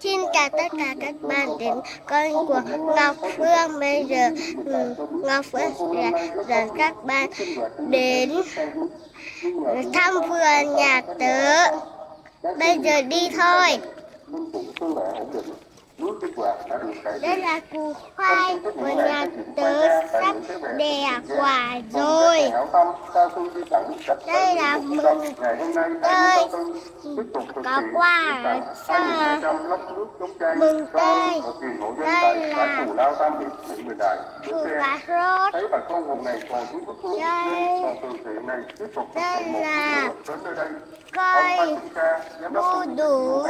Xin chào tất cả các bạn đến kênh của Ngọc Phương. Bây giờ ừ, Ngọc Phương sẽ dẫn các bạn đến thăm vườn nhà tớ. Bây giờ đi thôi. Đây là củ khoai của nhà tớ sắp đẻ quả rồi. Đây là mừng tươi có quả xa mừng tươi. Đây là củ cà rốt. Đây, đây là cây đu đủ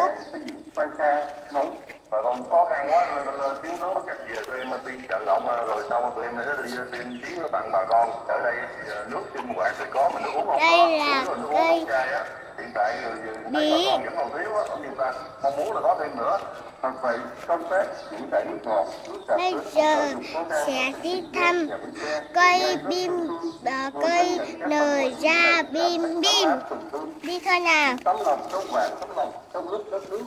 còn khó khăn quá rồi, rồi tiếng nói các về tụi em đi chợ lộng rồi sau tụi em đi tìm kiếm với bạn bà con ở đây nước trên mùa thì có nước uống không đây là cây hiện tại bí vẫn còn thiếu á chúng ta mong muốn là có thêm nữa phải công tác chuyển tải nước ngọt bây giờ sẽ đi thăm cây bim cây nở ra bim bim đi thôi nào tấm lòng trong quạt tấm lòng trong lúc đất nước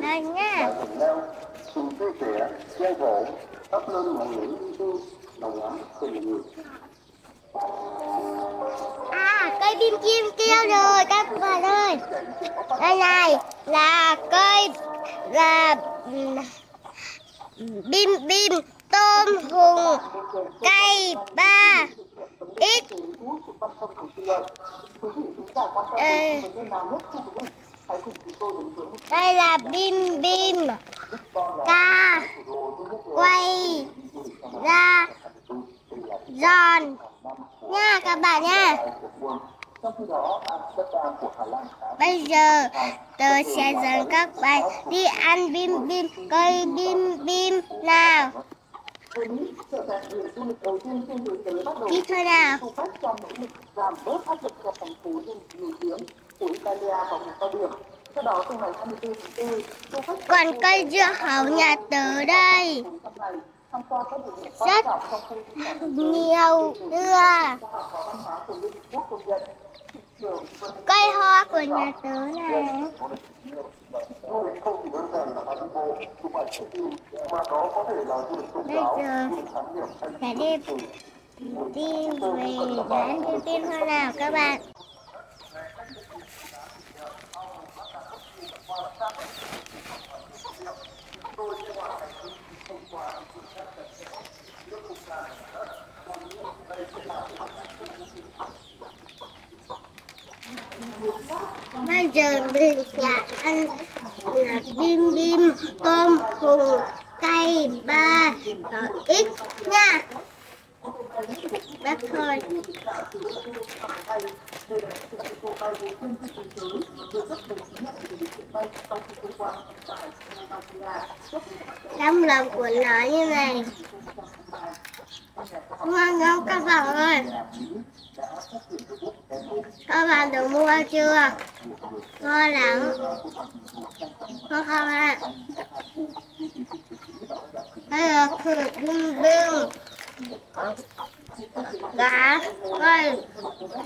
đây nha Xin chia sẻ, gian khổ, thắp lên ngọn lửa yêu tư đồng ấm tình người. À, cây bim kim kêu rồi các bạn ơi. Đây này là cây là bim bim tôm hùng cây ba ít Ê đây là bim bim. Ca quay ra giòn. Nha, các bạn nha Bây giờ tớ sẽ dẫn các bạn đi ăn bim bim cây bim bim nào. Đi thôi nào? Của Italia vào mùa cao điểm. Sau đó từ ngày 24 tháng 4, du khách Còn cây dưa hấu nhà tớ đây Rất nhiều nhận. Cây hoa của nhà tớ này Bây giờ sẽ đi đi về bim bim thôi nào các bạn Bây giờ mình sẽ ăn là bim bim, tôm hùm cây ba ít nha. Bác thôi. Trong lòng của nó như này. Ngon ngon các bạn ơi? Các bạn được mua chưa? Ngon lắm. Ngon không ạ? Đây là thử bưng bưng Gà, cây,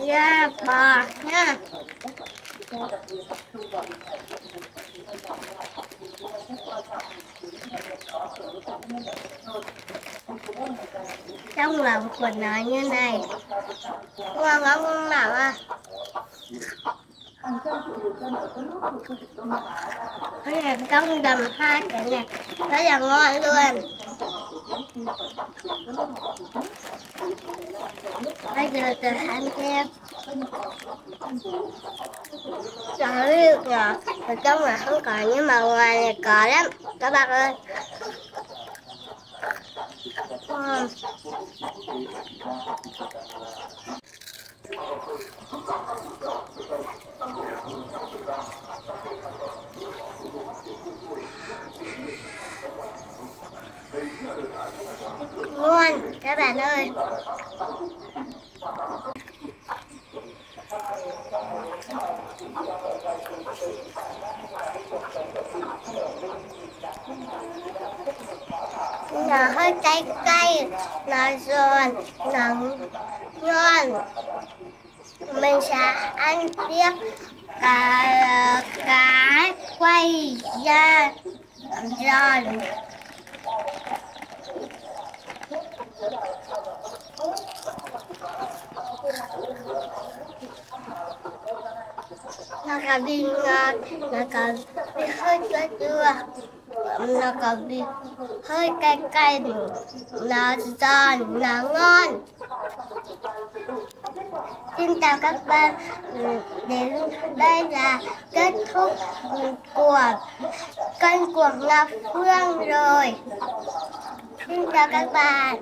da, bò nha. Trong là một quần nó như này. Ngon lắm không nào à? Cái này trong đầm hai cái này rất là ngon luôn. Bây giờ tôi ăn kem. Trời ơi, ngọt. Ở trong là không có nhưng mà ngoài này có lắm. Các bạn ơi. Ngon các bạn ơi. Nó hơi cay cay, nó giòn, nó ngon. Mình sẽ ăn tiếp à, cả cá quay da giòn cà có vị ngọt nó có hơi chua chua là có vị hơi cay cay, là giòn là ngon. Xin chào các bạn. Đến đây là kết thúc của kênh của Ngọc Phương rồi. Xin chào các bạn.